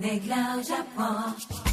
règle au Japon.